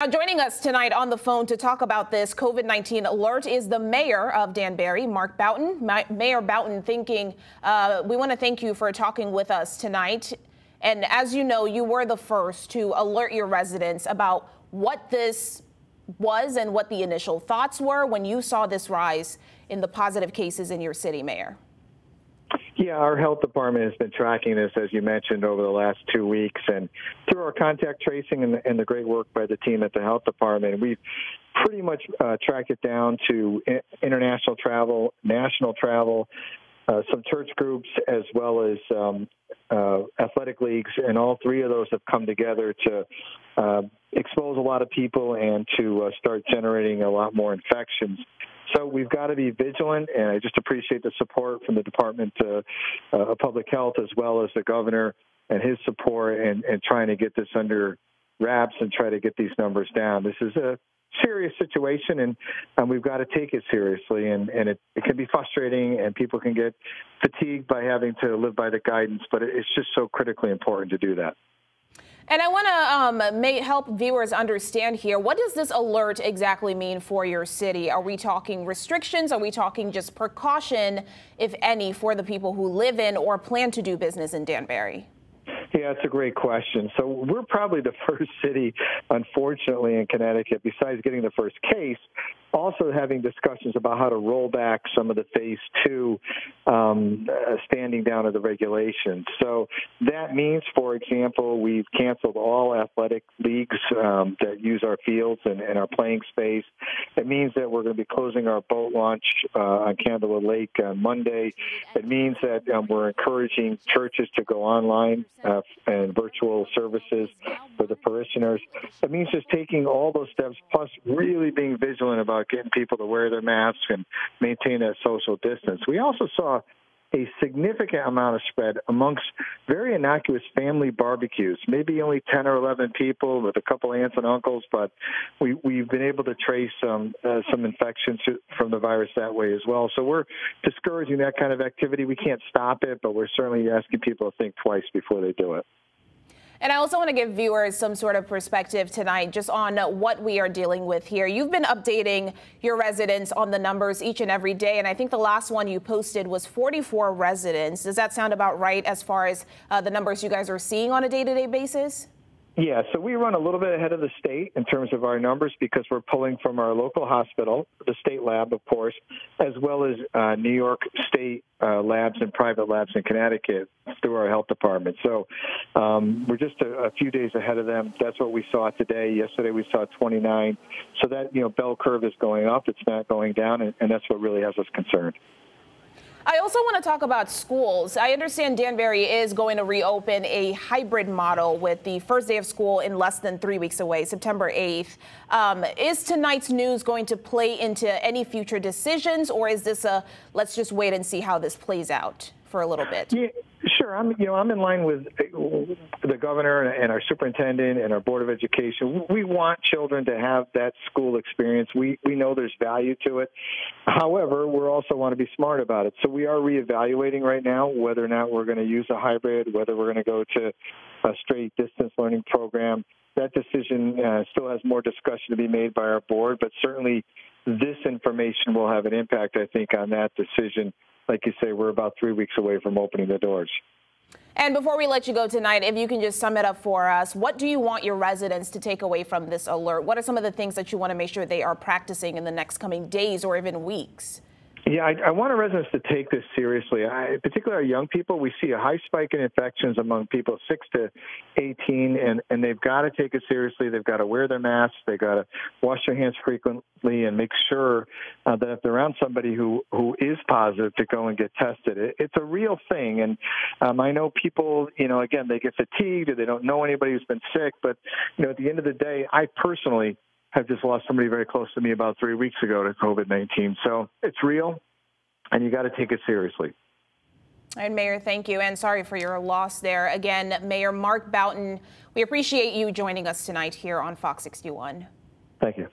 Now, joining us tonight on the phone to talk about this COVID 19 alert is the mayor of Danbury, Mark Boughton. mayor Boughton, thinking, uh, we want to thank you for talking with us tonight. And as you know, you were the first to alert your residents about what this was and what the initial thoughts were when you saw this rise in the positive cases in your city, Mayor. Yeah, our health department has been tracking this, as you mentioned, over the last two weeks. And through our contact tracing and the, and the great work by the team at the health department, we've pretty much uh, tracked it down to international travel, national travel, uh, some church groups, as well as um, uh, athletic leagues. And all three of those have come together to uh, expose a lot of people and to uh, start generating a lot more infections. So we've got to be vigilant, and I just appreciate the support from the Department uh, of Public Health as well as the governor and his support and, and trying to get this under wraps and try to get these numbers down. This is a serious situation, and um, we've got to take it seriously. And, and it, it can be frustrating, and people can get fatigued by having to live by the guidance, but it's just so critically important to do that. And I want to um, help viewers understand here what does this alert exactly mean for your city? Are we talking restrictions? Are we talking just precaution, if any, for the people who live in or plan to do business in Danbury? Yeah, it's a great question. So we're probably the first city, unfortunately, in Connecticut, besides getting the first case, also having discussions about how to roll back some of the phase two um, uh, standing down of the regulations. So that means, for example, we've canceled all athletic leagues um, that use our fields and, and, our playing space. It means that we're going to be closing our boat launch uh, on Candlewood Lake on Monday. It means that um, we're encouraging churches to go online uh, and virtual services for the parishioners. It means just taking all those steps, plus really being vigilant about about getting people to wear their masks and maintain that social distance. We also saw a significant amount of spread amongst very innocuous family barbecues, maybe only 10 or 11 people with a couple aunts and uncles, but we, we've been able to trace some, uh, some infections from the virus that way as well. So we're discouraging that kind of activity. We can't stop it, but we're certainly asking people to think twice before they do it. And I also want to give viewers some sort of perspective tonight just on what we are dealing with here. You've been updating your residents on the numbers each and every day, and I think the last one you posted was 44 residents. Does that sound about right as far as uh, the numbers you guys are seeing on a day-to-day -day basis? Yeah, so we run a little bit ahead of the state in terms of our numbers because we're pulling from our local hospital, the state lab, of course, as well as uh, New York State uh, labs and private labs in Connecticut through our health department. So um, we're just a, a, few days ahead of them. That's what we saw today. Yesterday we saw 29. So that you know bell curve is going up. It's not going down, and, and that's what really has us concerned. I also want to talk about schools. I understand Danbury is going to reopen a hybrid model with the first day of school in less than three weeks away, September 8th. Um, is tonight's news going to play into any future decisions, or is this a let's just wait and see how this plays out for a little bit? Yeah. Sure, I'm. You know, I'm in line with the governor and our superintendent and our board of education. We want children to have that school experience. We we know there's value to it. However, we also want to be smart about it. So we are reevaluating right now whether or not we're going to use a hybrid, whether we're going to go to a straight distance learning program. That decision uh, still has more discussion to be made by our board, but certainly this information will have an impact, I think, on that decision like you say, we're about three weeks away from opening the doors. And before we let you go tonight, if you can just sum it up for us, what do you want your residents to take away from this alert? What are some of the things that you want to make sure they are practicing in the next coming days or even weeks? Yeah, I, I, want our residents to take this seriously. I, particularly our young people, we see a high spike in infections among people 6 to 18, and, and they've got to take it seriously. They've got to wear their masks. They've got to wash their hands frequently and make sure uh, that if they're around somebody who, who is positive, to go and get tested. It, it's a real thing. And um, I know people, you know, again, they get fatigued or they don't know anybody who's been sick. But, you know, at the end of the day, I personally have just lost somebody very close to me about three weeks ago to COVID 19. So it's real, and you got to take it seriously. And Mayor, thank you, and sorry for your loss there. Again, Mayor Mark Boughton, we appreciate you joining us tonight here on Fox 61. Thank you.